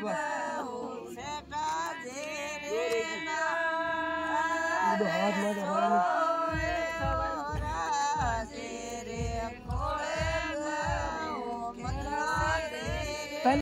Oh,